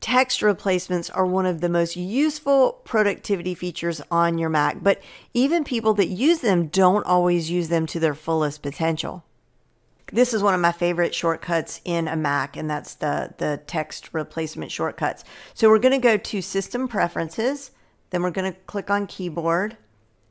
text replacements are one of the most useful productivity features on your Mac, but even people that use them don't always use them to their fullest potential. This is one of my favorite shortcuts in a Mac, and that's the, the text replacement shortcuts. So we're going to go to System Preferences, then we're going to click on Keyboard,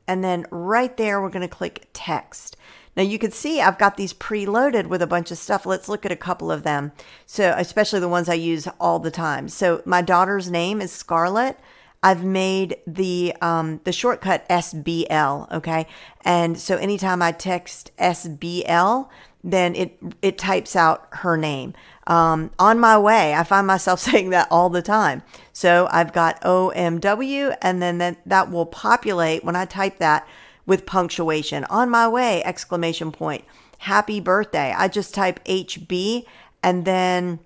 and then right there, we're going to click Text. Now you can see I've got these preloaded with a bunch of stuff. Let's look at a couple of them. So especially the ones I use all the time. So my daughter's name is Scarlett. I've made the um, the shortcut SBL, okay? And so anytime I text SBL, then it it types out her name. Um, on my way, I find myself saying that all the time. So I've got OMW, and then that, that will populate when I type that with punctuation. On my way, exclamation point. Happy birthday. I just type HB and then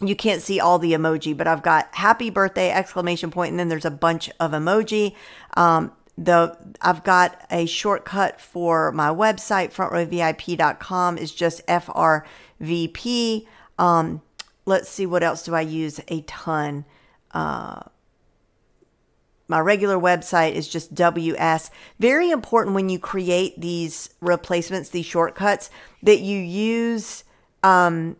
you can't see all the emoji, but I've got happy birthday exclamation point and then there's a bunch of emoji. Um, the I've got a shortcut for my website frontrowvip.com is just FRVP. Um, let's see what else do I use a ton. Uh, my regular website is just WS. Very important when you create these replacements, these shortcuts, that you use um,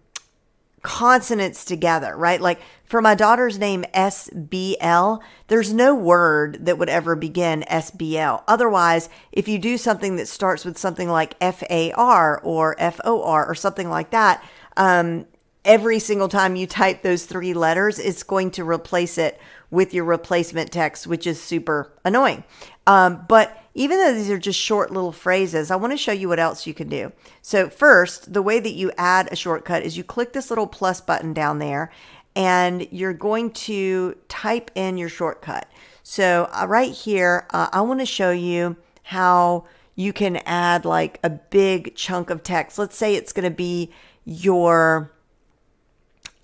consonants together, right? Like for my daughter's name, SBL, there's no word that would ever begin SBL. Otherwise, if you do something that starts with something like FAR or FOR or something like that, um, every single time you type those three letters, it's going to replace it with your replacement text, which is super annoying. Um, but even though these are just short little phrases, I want to show you what else you can do. So first, the way that you add a shortcut is you click this little plus button down there and you're going to type in your shortcut. So uh, right here, uh, I want to show you how you can add like a big chunk of text. Let's say it's going to be your,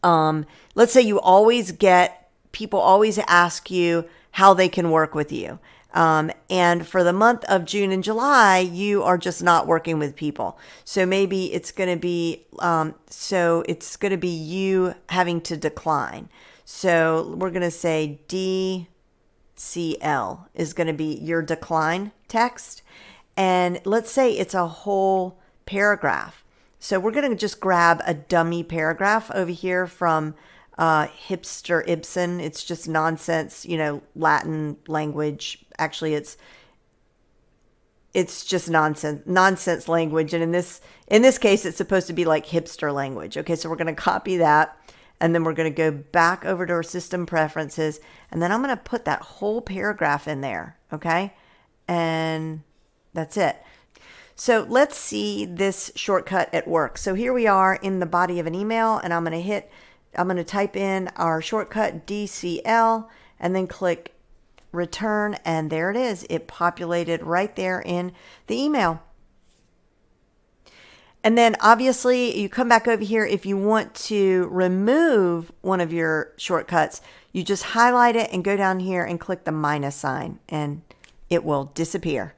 um, let's say you always get people always ask you how they can work with you. Um, and for the month of June and July, you are just not working with people. So maybe it's going to be, um, so it's going to be you having to decline. So we're going to say DCL is going to be your decline text. And let's say it's a whole paragraph. So we're going to just grab a dummy paragraph over here from uh, hipster Ipsum. It's just nonsense, you know, Latin language. Actually, it's it's just nonsense nonsense language. And in this in this case it's supposed to be like hipster language. Okay so we're going to copy that and then we're going to go back over to our system preferences. And then i'm going to put that whole paragraph in there okay? And that's it so let's see this shortcut at work so here we are in the body of an email and i'm going to hit I'm going to type in our shortcut DCL and then click return and there it is. It populated right there in the email. And then obviously you come back over here if you want to remove one of your shortcuts, you just highlight it and go down here and click the minus sign and it will disappear.